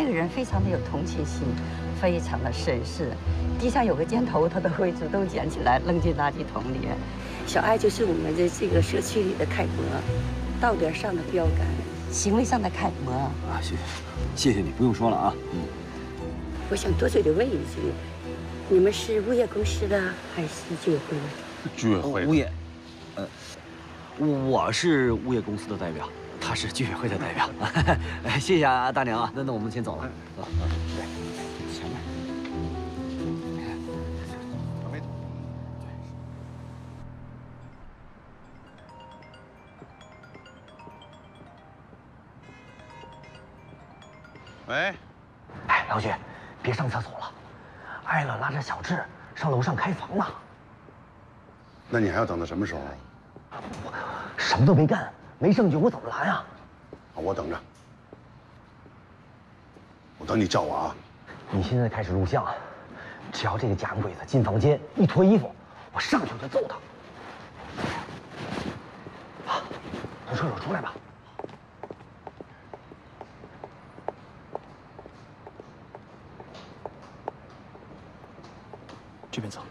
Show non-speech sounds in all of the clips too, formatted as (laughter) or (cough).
他那个人非常的有同情心，非常的绅士，地上有个尖头，他都会主动捡起来扔进垃圾桶里。小爱就是我们的这个社区里的楷模，道德上的标杆，行为上的楷模。啊，谢谢，谢谢你，不用说了啊。嗯，我想多嘴的问一句，你们是物业公司的还是居委会？居委会物业，呃，我是物业公司的代表，他是居委会的代表。(laughs) 谢谢啊，大娘啊，那那我们先走了。走，对，前面。喂，哎，老许，别上厕所了，艾乐拉着小智上楼上开房了。那你还要等到什么时候啊？我什么都没干，没证据我怎么拦啊？我等着，我等你叫我啊。你现在开始录像，只要这个假鬼子进房间一脱衣服，我上去就揍他。好，从厕所出来吧。这边走。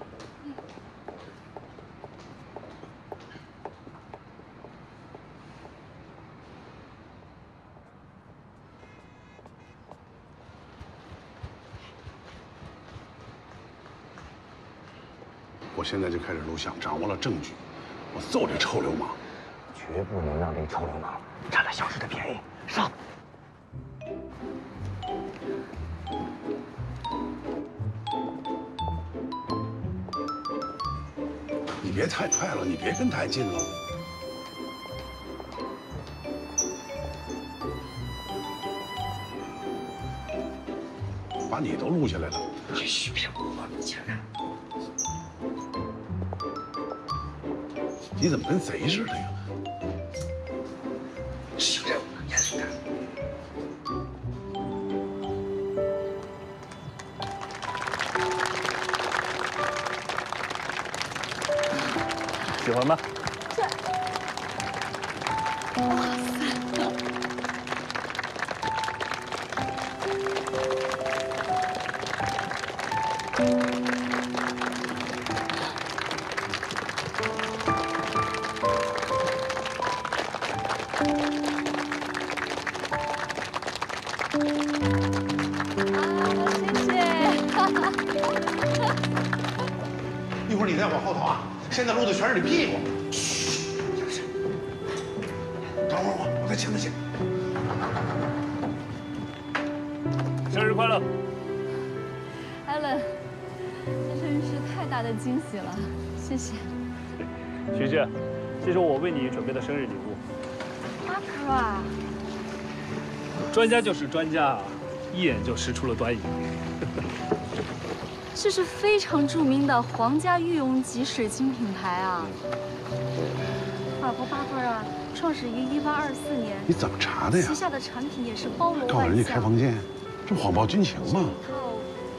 我现在就开始录像，掌握了证据，我揍这臭流氓！绝不能让这个臭流氓占了小石的便宜。上！你别太快了，你别跟太近了。把你都录下来了。嘘，别我前面。你怎么跟贼似的呀？是你屁股。嘘，小声。等会儿我，我再请他去。生日快乐！Allen，这真是太大的惊喜了，谢谢。徐志，这是我为你准备的生日礼物。阿克啊，专家就是专家啊，一眼就识出了端倪。这是非常著名的皇家御用级水晶品牌啊。法国巴克啊，创始于一八二四年。你怎么查的呀旗下的产品也是包罗万象。告诉人家开房间，这不谎报军情吗？套，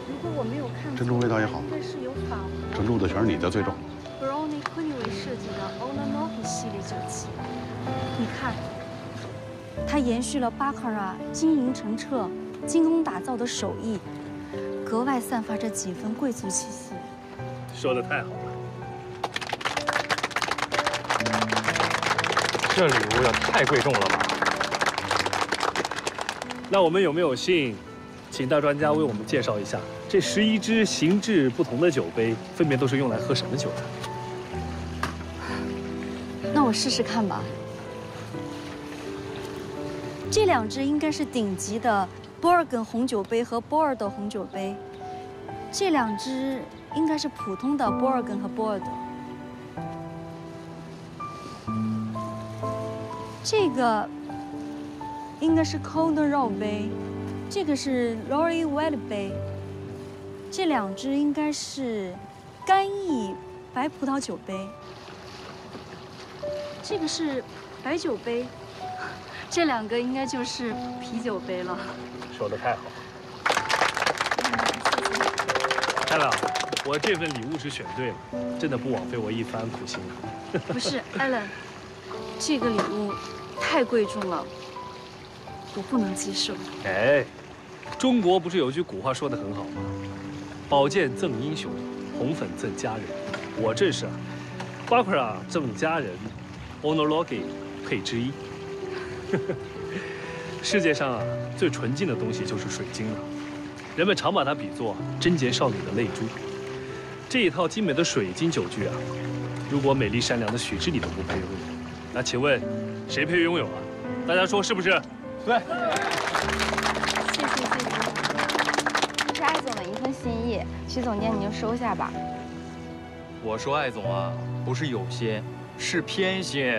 如果我没有看错，珍珠味道也好但是有法国这录的全是你的罪状。Brownie Quinry 设计的 o l a n o p 系列酒器，你看，它延续了巴克拉晶莹澄澈、精工打造的手艺，格外散发着几分贵族气息。说的太好了，这礼物也太贵重了吧？那我们有没有幸，请大专家为我们介绍一下这十一只形制不同的酒杯，分别都是用来喝什么酒的？那我试试看吧。这两只应该是顶级的波尔根红酒杯和波尔多红酒杯，这两只应该是普通的波尔根和波尔多。这个应该是 Cold Row 杯，这个是 Rory White 杯，这两只应该是干邑白葡萄酒杯。这个是白酒杯，(laughs) 这两个应该就是啤酒杯了。说的太好了，艾伦，我这份礼物是选对了，真的不枉费我一番苦心啊。不是，Allen，这个礼物太贵重了，我不能接受。哎，中国不是有句古话说的很好吗？宝剑赠英雄，红粉赠佳人。我这是啊，巴克拉赠佳人，Onologi 配之一。(laughs) 世界上啊，最纯净的东西就是水晶了，人们常把它比作贞洁少女的泪珠。这一套精美的水晶酒具啊，如果美丽善良的许志礼都不配拥有，那请问谁配拥有啊？大家说是不是？对。谢谢谢谢，这是艾总的一份心意，徐总监你就收下吧。我说艾总啊，不是有心，是偏心，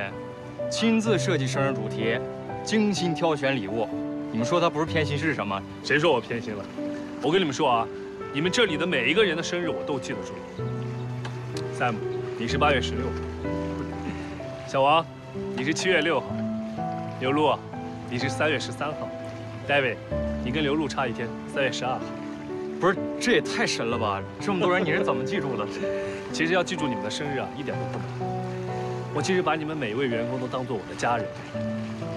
亲自设计生日主题，精心挑选礼物，你们说他不是偏心是什么？谁说我偏心了？我跟你们说啊，你们这里的每一个人的生日我都记得住。Sam，你是八月十六号；小王，你是七月六号；刘露，你是三月十三号；David，你跟刘露差一天，三月十二号。不是，这也太神了吧！这么多人，你是怎么记住的？(laughs) 其实要记住你们的生日啊，一点都不难。我其实把你们每一位员工都当做我的家人，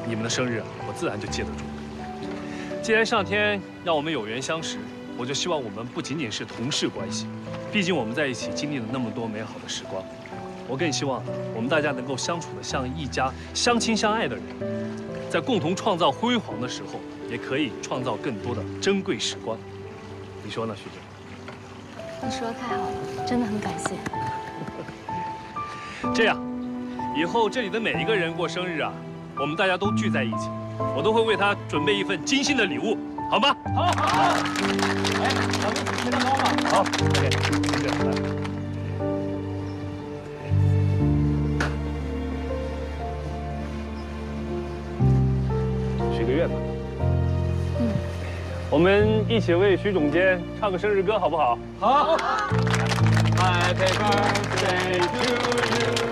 你们的生日啊，我自然就记得住。既然上天让我们有缘相识，我就希望我们不仅仅是同事关系，毕竟我们在一起经历了那么多美好的时光。我更希望我们大家能够相处的像一家相亲相爱的人，在共同创造辉煌的时候，也可以创造更多的珍贵时光。你说呢，徐姐？你说的太好了，真的很感谢。(laughs) 这样，以后这里的每一个人过生日啊，我们大家都聚在一起，我都会为他准备一份精心的礼物，好吗？好，好。哎，咱们一起切蛋糕吧。好，OK，谢谢。许个愿吧。嗯，我们一起为徐总监唱个生日歌，好不好？好。Happy birthday to you.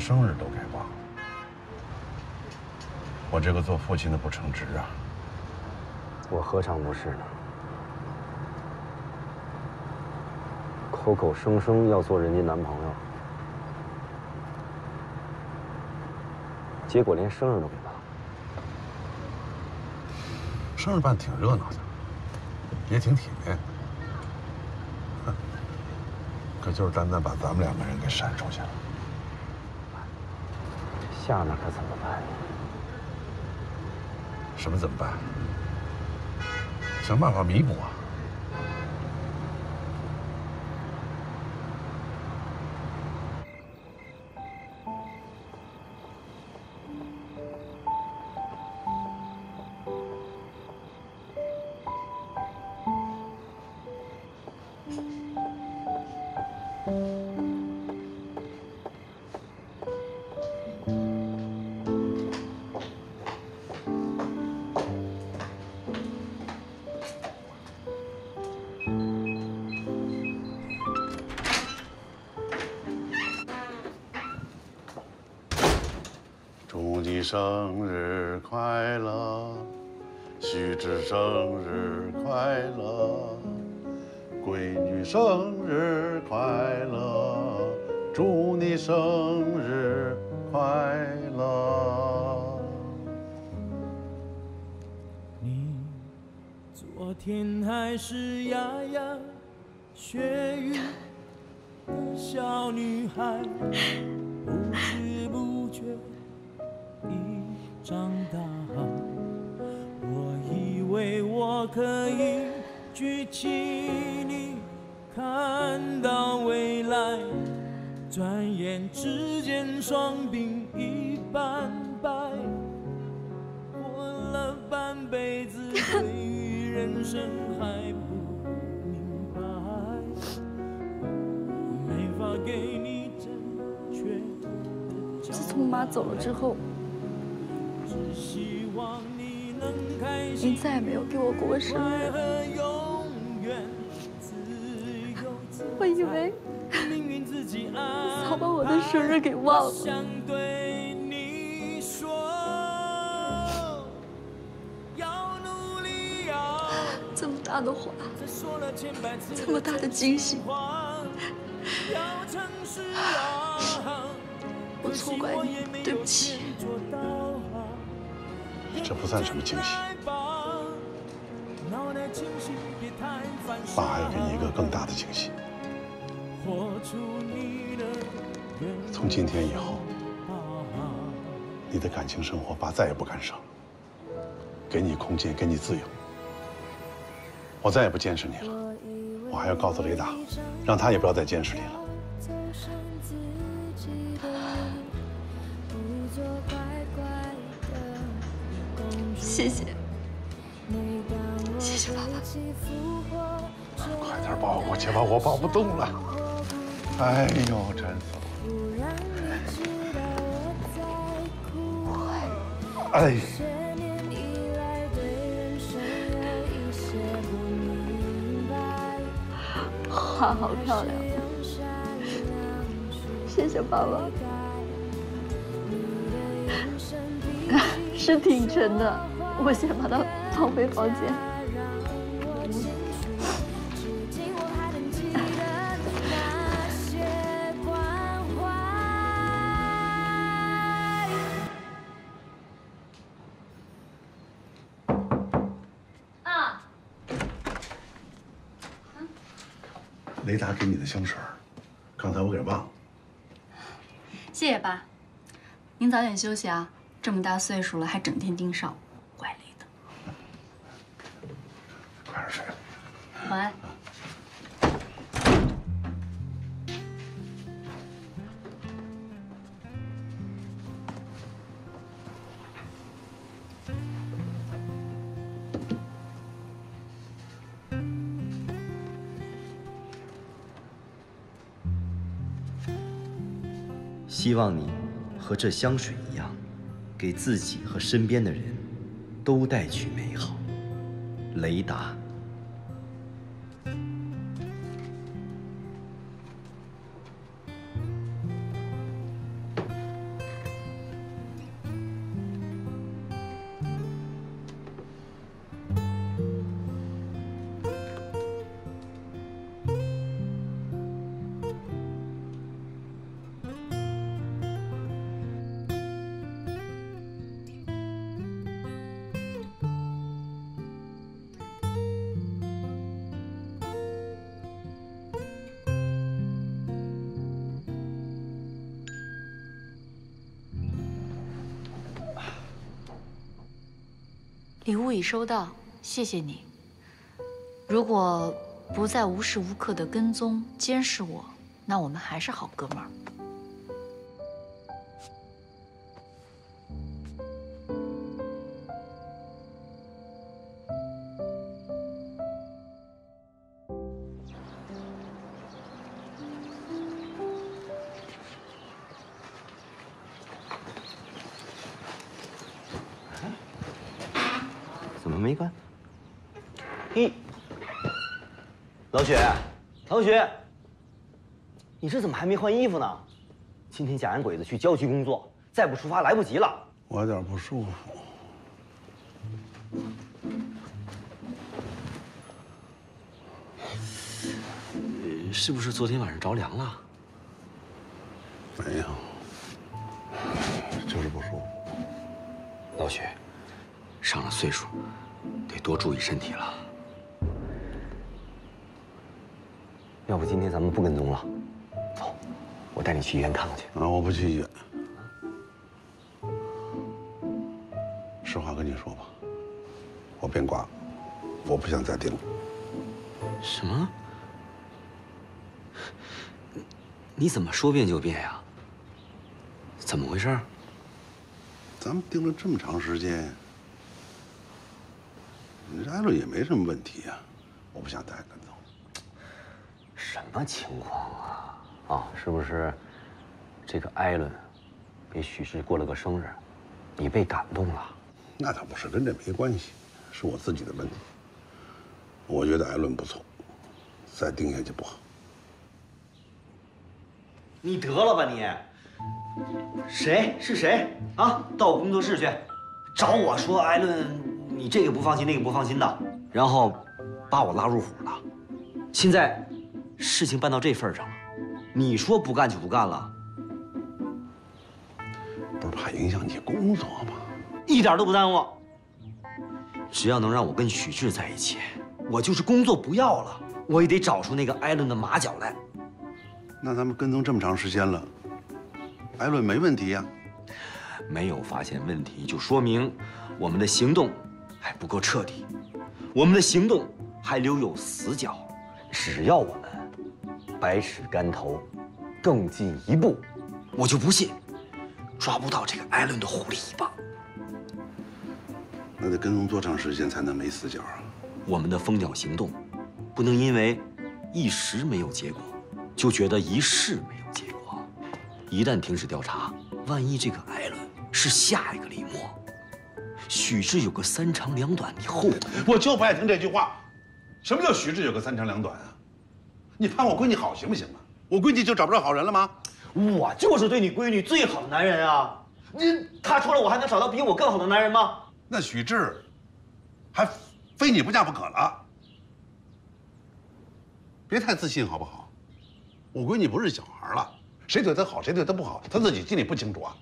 生日都该忘了，我这个做父亲的不称职啊！我何尝不是呢？口口声声要做人家男朋友，结果连生日都给忘了。生日办挺热闹的，也挺体面的，(laughs) 可就是单单把咱们两个人给闪出去了。下面可怎么办？什么怎么办？想办法弥补啊！生日快乐，徐志生日快乐，闺女生日快乐，祝你生日快乐。你昨天还是牙牙学语的小女孩，转眼之间双鬓已斑白。活了半辈子，对于人生还不明白，没法给你正确的交自从妈走了之后，只希望你能开您心，再也没有给我过过生快日。我以为早把我的生日给忘了。想对你说，要努力呀。这么大的话，这么大的惊喜，我错怪你，对不起。这不算什么惊喜，爸还要给你一个更大的惊喜。从今天以后，你的感情生活爸再也不干涉，给你空间，给你自由。我再也不监视你了，我还要告诉雷达，让他也不要再监视你了。谢谢，谢谢爸爸。快点抱过去吧，我抱不动了。哎呦，真死了！哎。花好漂亮，谢谢爸爸。(laughs) 是挺沉的，我先把它放回房间。给你的香水，刚才我给忘了。谢谢爸，您早点休息啊。这么大岁数了，还整天盯梢，怪累的。(laughs) 快点睡。晚安。希望你和这香水一样。给自己和身边的人都带去美好，雷达。礼物已收到，谢谢你。如果不再无时无刻的跟踪监视我，那我们还是好哥们。老许，老许，你这怎么还没换衣服呢？今天假洋鬼子去郊区工作，再不出发来不及了。我有点不舒服。是不是昨天晚上着凉了？没有，就是不舒服。老许，上了岁数，得多注意身体了。要不今天咱们不跟踪了，走，我带你去医院看看去。啊，我不去医院。实话跟你说吧，我变卦了，我不想再盯了。什么？你怎么说变就变呀？怎么回事？咱们盯了这么长时间，你这艾伦也没什么问题呀，我不想再跟踪。什么情况啊？啊，是不是这个艾伦给许志过了个生日，你被感动了？那倒不是，跟这没关系，是我自己的问题。我觉得艾伦不错，再定下去不好。你得了吧你！谁是谁啊？到我工作室去，找我说艾伦，你这个不放心，那个不放心的，然后把我拉入伙了。现在事情办到这份上了，你说不干就不干了？不是怕影响你工作吗？一点都不耽误。只要能让我跟许志在一起，我就是工作不要了，我也得找出那个艾伦的马脚来。那咱们跟踪这么长时间了，艾伦没问题呀、没有发现问题，就说明我们的行动还不够彻底，我们的行动还留有死角。只要我们百尺竿头，更进一步，我就不信抓不到这个艾伦的狐狸尾巴。那得跟踪多长时间才能没死角啊？我们的蜂鸟行动，不能因为一时没有结果，就觉得一世没有结果。一旦停止调查，万一这个艾伦是下一个李默，许志有个三长两短，你后悔。我就不爱听这句话。什么叫许志有个三长两短啊？你盼我闺女好行不行啊？我闺女就找不着好人了吗？我就是对你闺女最好的男人啊！你她除了我还能找到比我更好的男人吗？那许志，还非你不嫁不可了。别太自信好不好？我闺女不是小孩了，谁对她好，谁对她不好，她自己心里不清楚啊。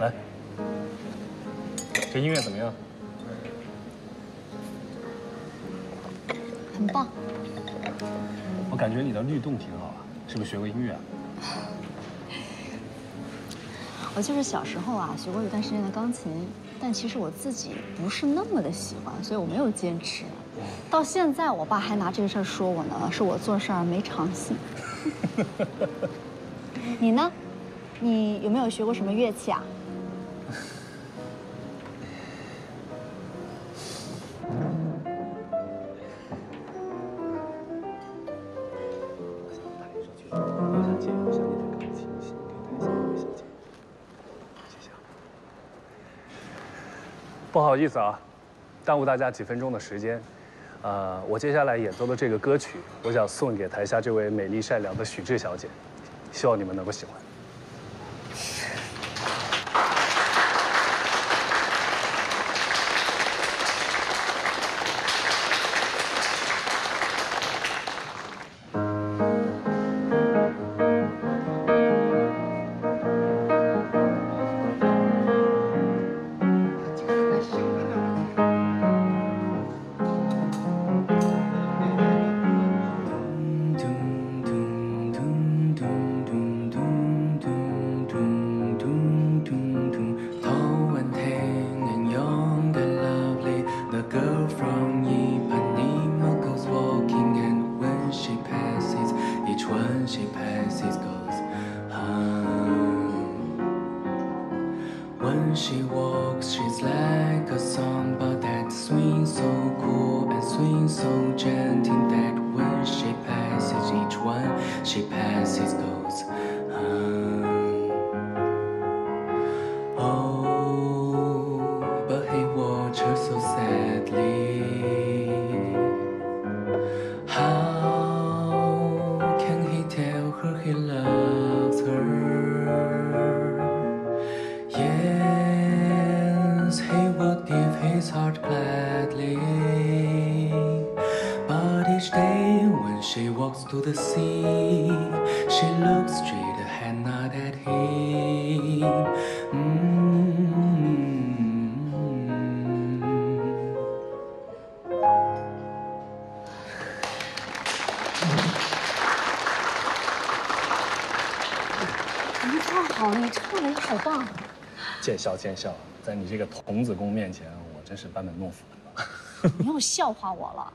来，这音乐怎么样？很棒。我感觉你的律动挺好啊，是不是学过音乐啊？我就是小时候啊学过一段时间的钢琴，但其实我自己不是那么的喜欢，所以我没有坚持。到现在，我爸还拿这个事儿说我呢，说我做事儿没长性。(laughs) 你呢？你有没有学过什么乐器啊？不好意思啊，耽误大家几分钟的时间。呃，我接下来演奏的这个歌曲，我想送给台下这位美丽善良的许志小姐，希望你们能够喜欢。见笑见笑，在你这个童子功面前，我真是班门弄斧了。(laughs) 你又笑话我了。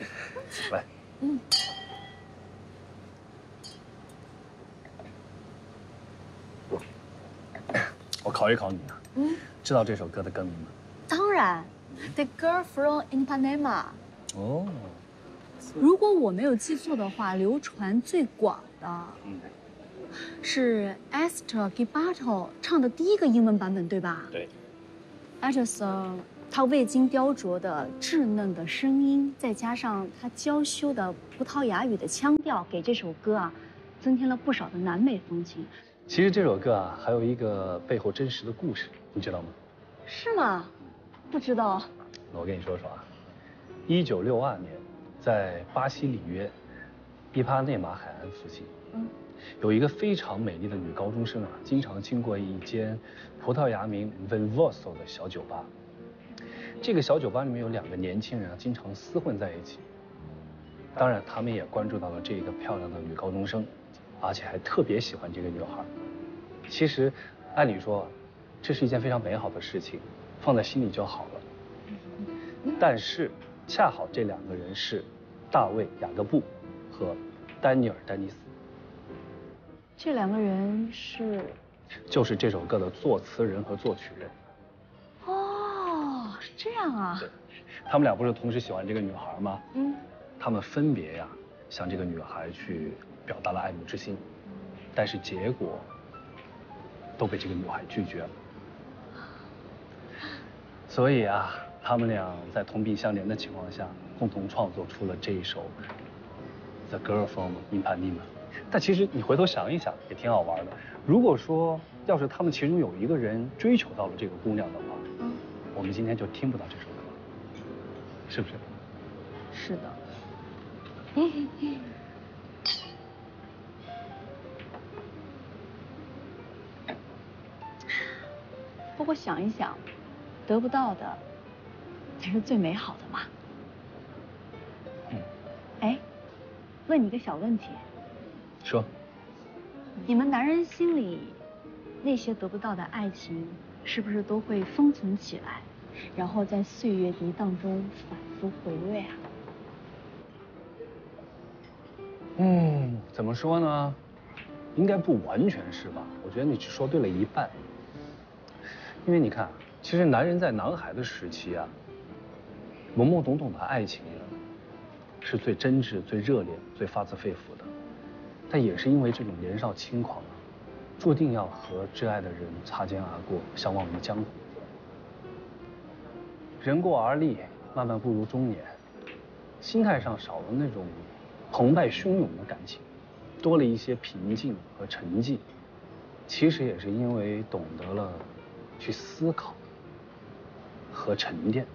(laughs) 来，嗯，我考一考你啊，嗯，知道这首歌的歌名吗？当然，《The Girl from Ipanema》。哦，如果我没有记错的话，流传最广的嗯，是 Esther Gibato 唱的第一个英文版本，对吧？对。Esther 她未经雕琢的稚嫩的声音，再加上她娇羞的葡萄牙语的腔调，给这首歌啊增添了不少的南美风情。其实这首歌啊，还有一个背后真实的故事，你知道吗？是吗？不知道。那我跟你说说啊，一九六二年，在巴西里约伊帕内马海岸附近，嗯，有一个非常美丽的女高中生啊，经常经过一间葡萄牙名 Vivoso 的小酒吧。这个小酒吧里面有两个年轻人啊，经常厮混在一起。当然，他们也关注到了这个漂亮的女高中生，而且还特别喜欢这个女孩。其实，按理说，这是一件非常美好的事情，放在心里就好了。但是，恰好这两个人是大卫·雅各布和丹尼尔·丹尼斯，这两个人是就是这首歌的作词人和作曲人。哦，是这样啊。他们俩不是同时喜欢这个女孩吗？嗯，他们分别呀、向这个女孩去表达了爱慕之心，但是结果都被这个女孩拒绝了。所以啊，他们俩在同病相怜的情况下，共同创作出了这一首《The Girl from Ipanema》。但其实你回头想一想，也挺好玩的。如果说要是他们其中有一个人追求到了这个姑娘的话，嗯，我们今天就听不到这首歌了，是不是？是的。不过想一想，得不到的才是最美好的嘛。嗯，哎，问你个小问题，说。你们男人心里那些得不到的爱情，是不是都会封存起来，然后在岁月涤荡中反复回味啊？嗯，怎么说呢？应该不完全是吧？我觉得你只说对了一半。因为你看，其实男人在男孩的时期啊，懵懵懂懂的爱情呀，是最真挚、最热烈、最发自肺腑的。但也是因为这种年少轻狂，注定要和挚爱的人擦肩而过，相忘于江湖。人过而立，慢慢步入中年，心态上少了那种澎湃汹涌的感情，多了一些平静和沉寂。其实也是因为懂得了去思考和沉淀，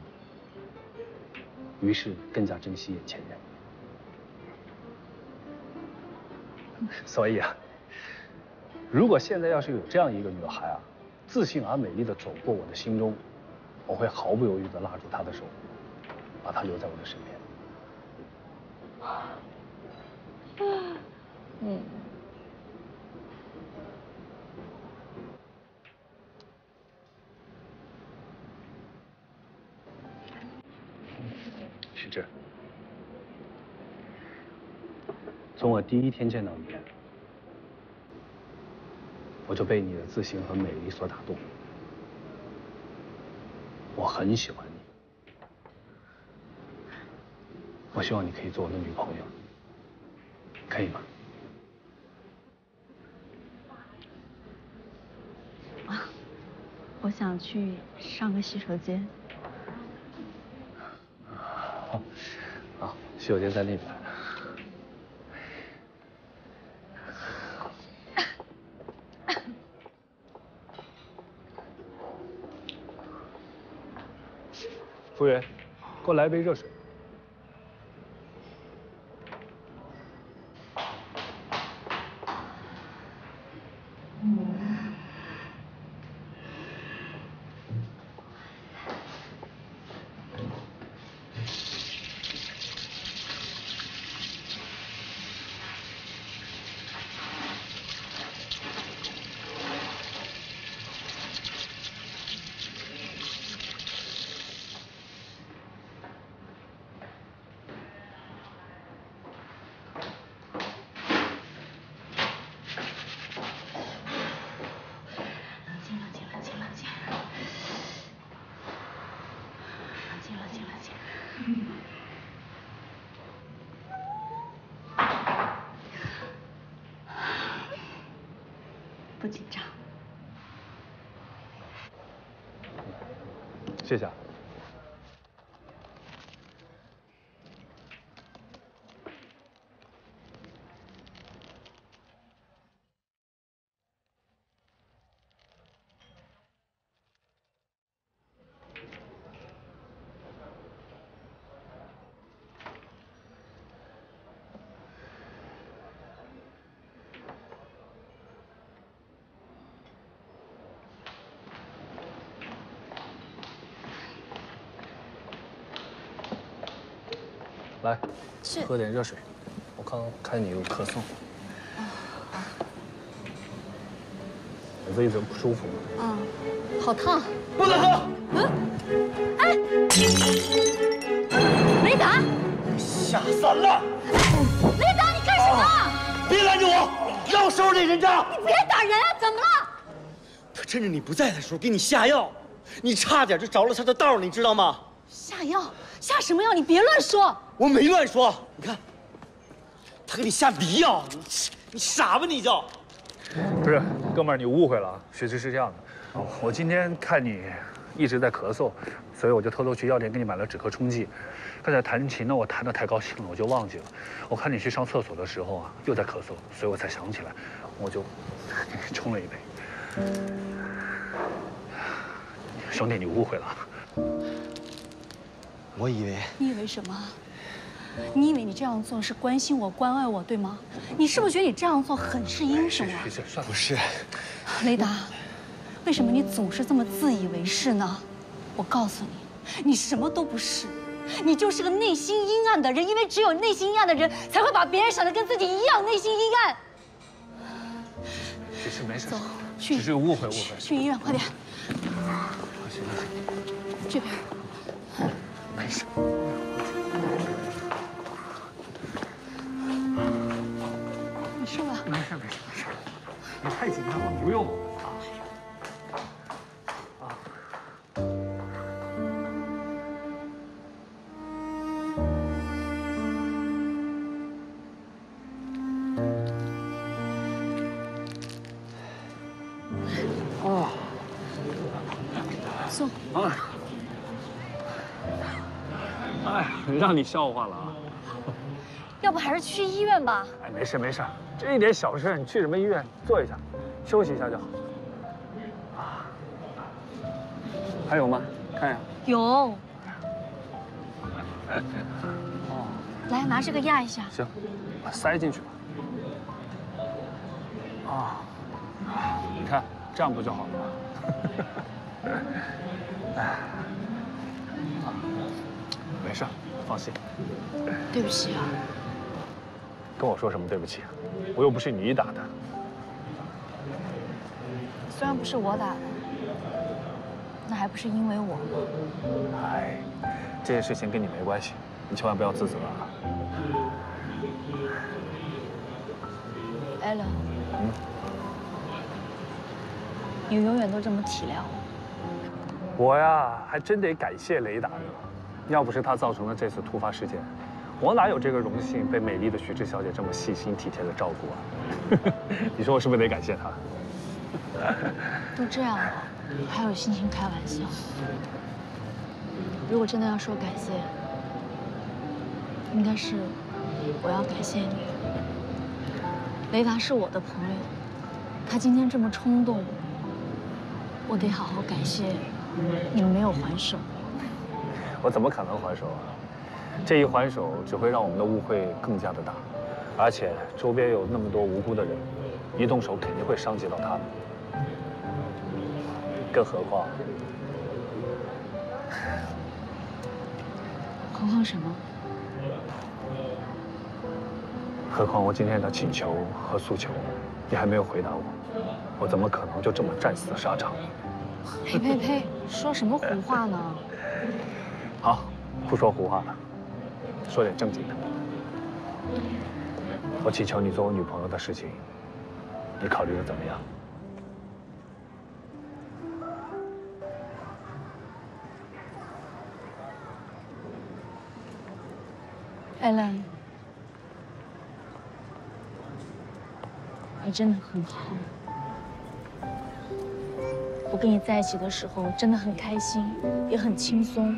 于是更加珍惜眼前人。(laughs) 所以啊，如果现在要是有这样一个女孩啊，自信而美丽的走过我的心中，我会毫不犹豫的拉住她的手，把她留在我的身边。嗯，是这。从我第一天见到你，我就被你的自信和美丽所打动。我很喜欢你，我希望你可以做我的女朋友，可以吗？我想去上个洗手间。好，(laughs) 好，洗手间在那边。服务员，给我来一杯热水。来，是喝点热水。我刚看你有咳嗽，嗓子一直不舒服。啊，好烫。不能喝。嗯哎，雷达，下三滥！雷达，你干什么？别拦着我，让我收拾这人渣！你别打人啊！怎么了？他趁着你不在的时候给你下药，你差点就着了他的道，你知道吗？下药？下什么药？你别乱说。我没乱说，你看，他给你下迷药，你你傻吧你就？不是，哥们儿，你误会了啊。确实是这样的，我今天看你一直在咳嗽，所以我就偷偷去药店给你买了止咳冲剂。刚才弹琴呢，我弹得太高兴了，我就忘记了。我看你去上厕所的时候啊，又在咳嗽，所以我才想起来，我就给你冲了一杯。兄弟，你误会了。我以为你以为什么？你以为你这样做是关心我、关爱我，对吗？你是不是觉得你这样做很是英雄啊？不是，雷达，为什么你总是这么自以为是呢？我告诉你，你什么都不是，你就是个内心阴暗的人。因为只有内心阴暗的人，才会把别人想的跟自己一样内心阴暗。没事没事，走，去只是误会误会。去医院，快点。行行行，这边。没事。事吧？没事没事没事，你太紧张了，不用啊。啊。送。哎。哎，让你笑话了啊！要不还是去医院吧？哎，没事没事，这一点小事，你去什么医院？坐一下，休息一下就好。啊，还有吗？看一下。有。(laughs) 哦，来，拿这个压一下。行，把塞进去吧。啊，你看这样不就好了吗？(laughs) 哎。没事，放心。对不起啊。跟我说什么对不起？我又不是你打的。虽然不是我打的，那还不是因为我吗？哎，这件事情跟你没关系，你千万不要自责啊。艾伦，嗯，你永远都这么体谅我。我呀，还真得感谢雷达呢。要不是他造成了这次突发事件，我哪有这个荣幸被美丽的徐志小姐这么细心体贴的照顾啊？(laughs) 你说我是不是得感谢她？都这样了，还有心情开玩笑？如果真的要说感谢，应该是我要感谢你。雷达是我的朋友，他今天这么冲动，我得好好感谢你们没有还手。(laughs) 我怎么可能还手啊？这一还手，只会让我们的误会更加的大，而且周边有那么多无辜的人，一动手肯定会伤及到他们。更何况，(laughs) 何况什么？何况我今天的请求和诉求，你还没有回答我，我怎么可能就这么战死沙场？呸呸呸！说什么胡话呢？(laughs) 好，不说胡话了，说点正经的。我祈求你做我女朋友的事情，你考虑的怎么样？艾伦，你真的很好。我跟你在一起的时候真的很开心，也很轻松。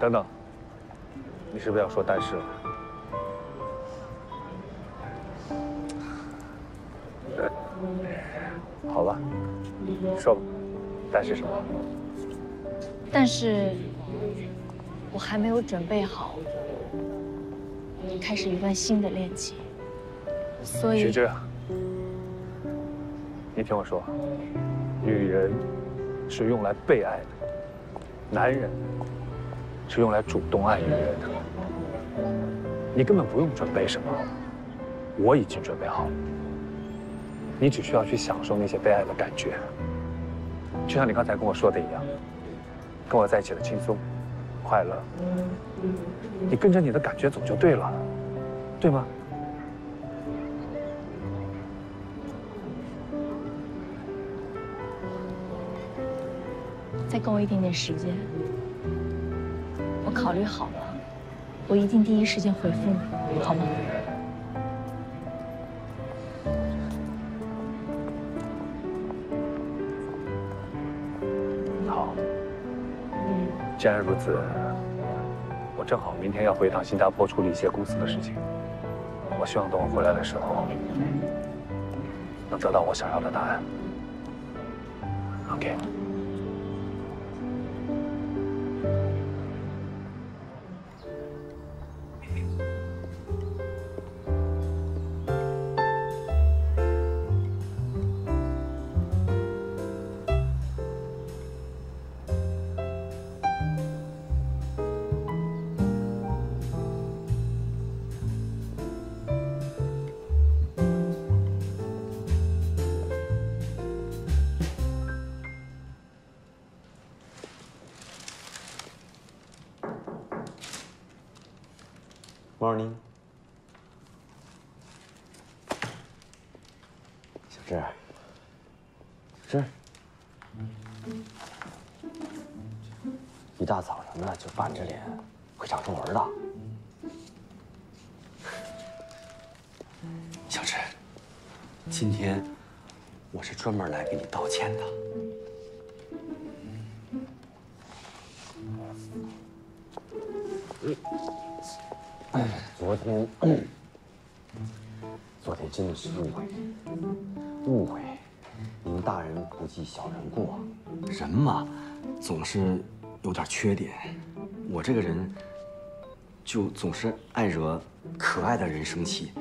等等，你是不是要说但是了？好吧，说吧，但是什么？但是，我还没有准备好开始一段新的恋情，所以徐志，你听我说，女人是用来被爱的，男人是用来主动爱女人的。你根本不用准备什么，我已经准备好了。你只需要去享受那些被爱的感觉，就像你刚才跟我说的一样，跟我在一起的轻松、快乐。你跟着你的感觉走就对了，对吗？再给我一点点时间，我考虑好了，我一定第一时间回复你，好吗？好，既然如此，我正好明天要回一趟新加坡处理一些公司的事情。我希望等我回来的时候，能得到我想要的答案。OK。小陈，今天我是专门来给你道歉的。哎，昨天，昨天真的是误会，误会。您大人不计小人过，人嘛，总是有点缺点。我这个人，就总是爱惹可爱的人生气，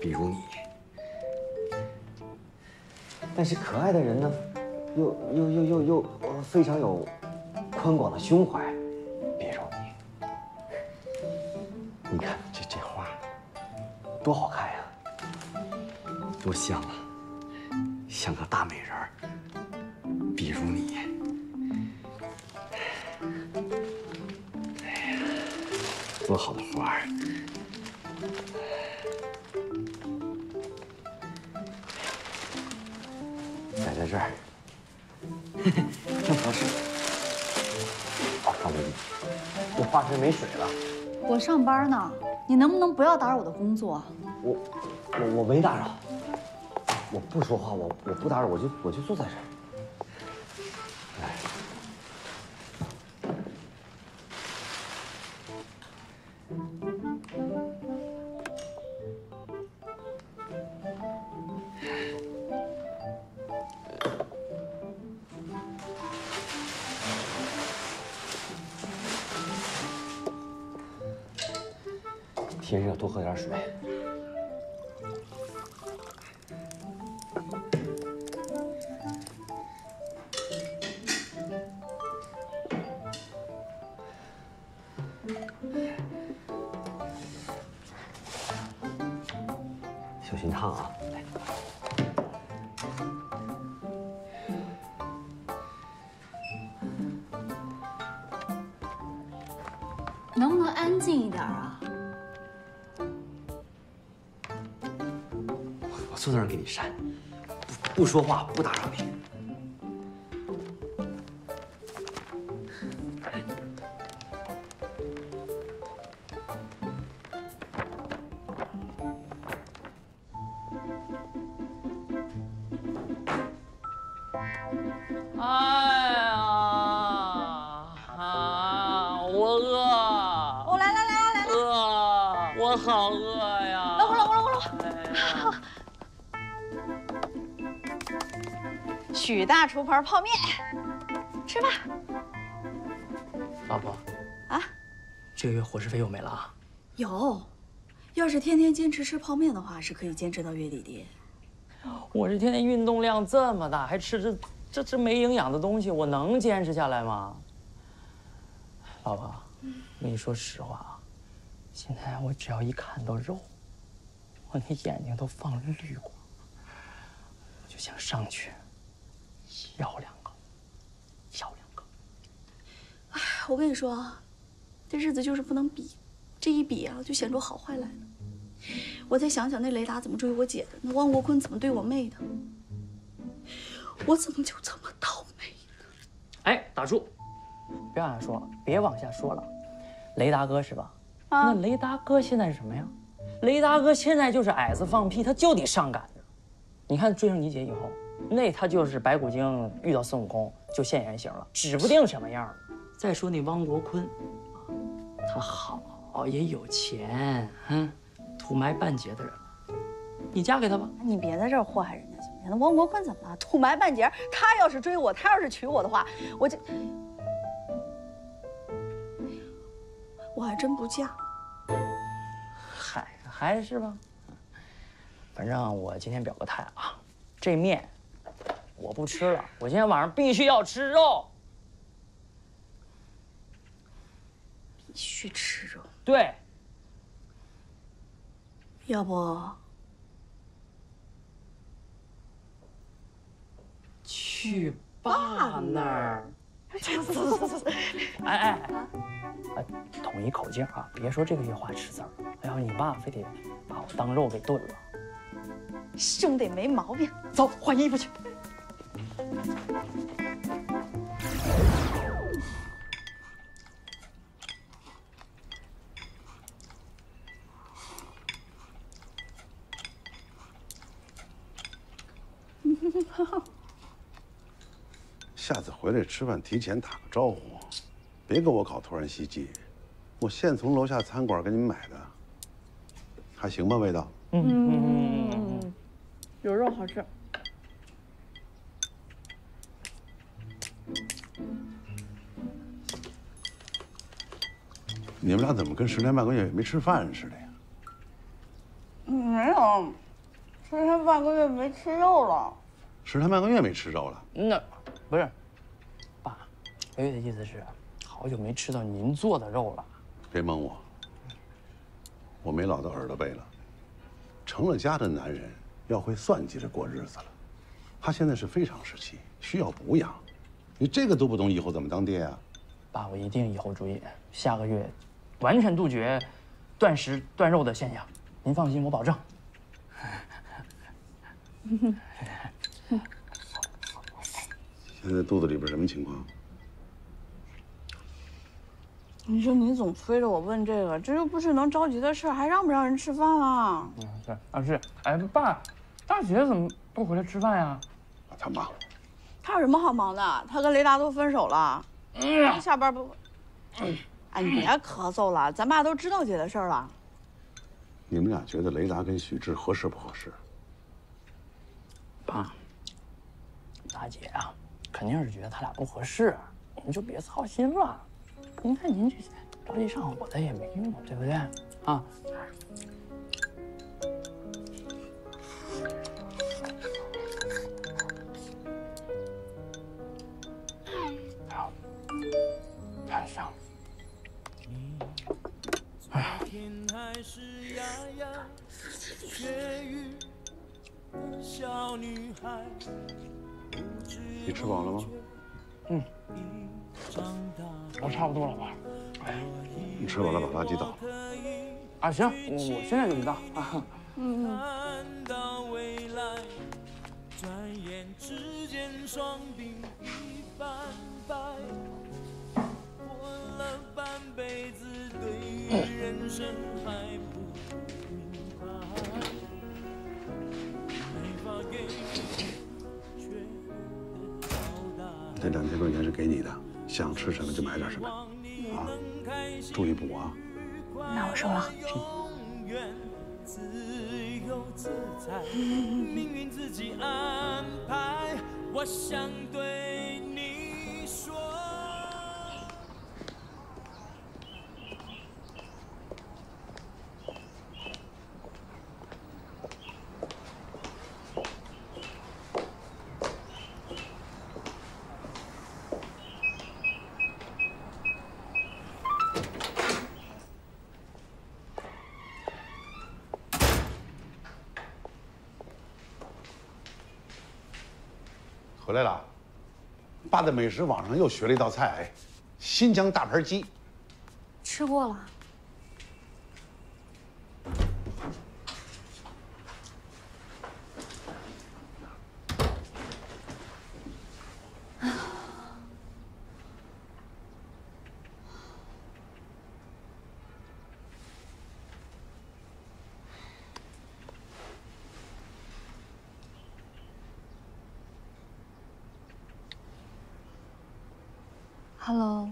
比如你。但是可爱的人呢，又又又又又非常有宽广的胸怀。比如你你看这这花，多好看呀，多像啊，像个大美人儿，比如你。哎呀，多好的花儿！上班呢，你能不能不要打扰我的工作？我我我没打扰，我不说话，我我不打扰，我就我就坐在这儿。多喝点水。不说话，不打扰你。厨盆泡面，吃吧。老婆，啊，这个月伙食费又没了啊？有，要是天天坚持吃泡面的话，是可以坚持到月底的。我这天天运动量这么大，还吃这这这没营养的东西，我能坚持下来吗？老婆，我跟你说实话啊，现在我只要一看到肉，我那眼睛都放绿光，我就想上去咬两个，小两个。哎，我跟你说啊，这日子就是不能比，这一比啊，就显出好坏来了。我再想想那雷达怎么追我姐的，那汪国坤怎么对我妹的，我怎么就这么倒霉呢？哎，打住！别往下说了，别往下说了。雷达哥是吧？啊，那雷达哥现在是什么呀？雷达哥现在就是矮子放屁，他就得上赶着。你看追上你姐以后，那他就是白骨精遇到孙悟空就现原形了，指不定什么样再说那汪国坤，他好也有钱，嗯，土埋半截的人，你嫁给他吧。你别在这儿祸害人家行不行？那汪国坤怎么了？土埋半截，他要是追我，他要是娶我的话，我就。我还真不嫁。嗨，还是吧。反正我今天表个态啊，这面我不吃了，我今天晚上必须要吃肉。必须吃肉。对。要不去爸那儿？走走走走走！哎哎哎，统一口径啊，别说这个月花吃字儿。哎呀，你爸非得把我当肉给炖了。兄弟没毛病，走换衣服去。(laughs) 下次回来吃饭提前打个招呼，别给我搞突然袭击。我现从楼下餐馆给你们买的，还行吧？味道？嗯嗯嗯，有肉好吃。你们俩怎么跟十天半个月没吃饭似的呀？没有，十天半个月没吃肉了。十天半个月没吃肉了？那不是，爸，微微的意思是，好久没吃到您做的肉了。别蒙我，我没老到耳朵背了。成了家的男人要会算计着过日子了。他现在是非常时期，需要补养。你这个都不懂，以后怎么当爹啊？爸，我一定以后注意，下个月完全杜绝断食断肉的现象。您放心，我保证。(laughs) 现在肚子里边什么情况？你说你总催着我问这个，这又不是能着急的事儿，还让不让人吃饭了？嗯，是啊是。哎，爸，大姐怎么不回来吃饭呀？他忙。他有什么好忙的？他跟雷达都分手了。嗯。下班不？哎，你别咳嗽了，咱爸都知道姐的事儿了。你们俩觉得雷达跟许志合适不合适？爸，大姐啊，肯定是觉得他俩不合适，您就别操心了。您看您这着急上火的也没用，对不对？啊。你吃饱了吗？嗯。我差不多了吧？你吃完了把垃圾倒。啊，行，我现在就去倒。嗯嗯。这两千块钱是给你的，想吃什么就买点什么，啊，注意补啊。那我收了。愿 (laughs) 自由自在，命运自己安排。我想对你说。回来了，他在美食网上又学了一道菜，新疆大盘鸡。吃过了。Hello。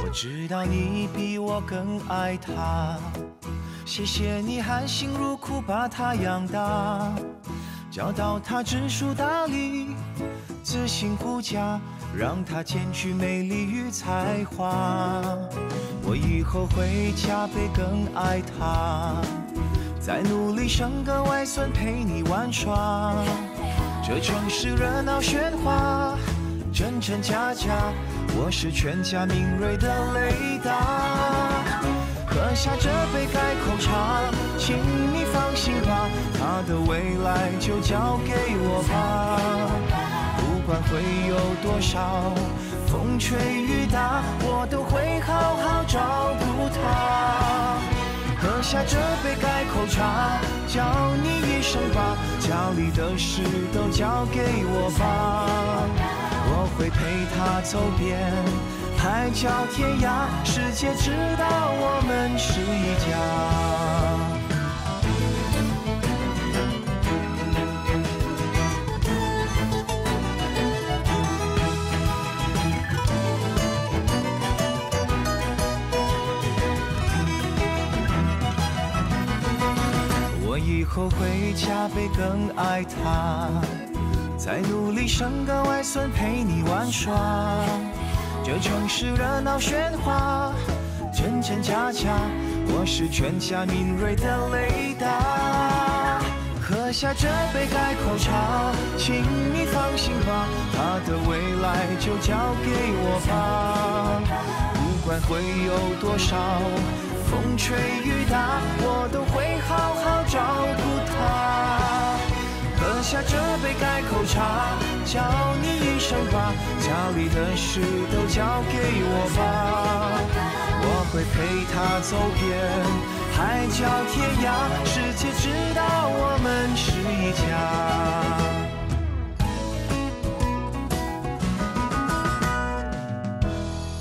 我知道你比我更爱他，谢谢你含辛茹苦把他养大，教导他知书达理，自信顾家，让他兼具美丽与才华。我以后会加倍更爱他，再努力生个外孙陪你玩耍。这城市热闹喧哗，真真假假，我是全家敏锐的雷达。喝下这杯开口茶，请你放心吧，他的未来就交给我吧。不管会有多少风吹雨打，我都会好好照顾他。喝下这杯开口茶，叫你一声爸，家里的事都交给我吧。我会陪他走遍海角天涯，世界知道我们是一家。以后会加倍更爱他，再努力生个外孙陪你玩耍。这城市热闹喧哗，真真假假，我是全家敏锐的雷达。喝下这杯开口茶，请你放心吧，他的未来就交给我吧。不管会有多少风吹雨打，我都会好好照顾他。喝下这杯改口茶，叫你一声爸，家里的事都交给我吧。我会陪他走遍海角天涯，世界知道我们是一家。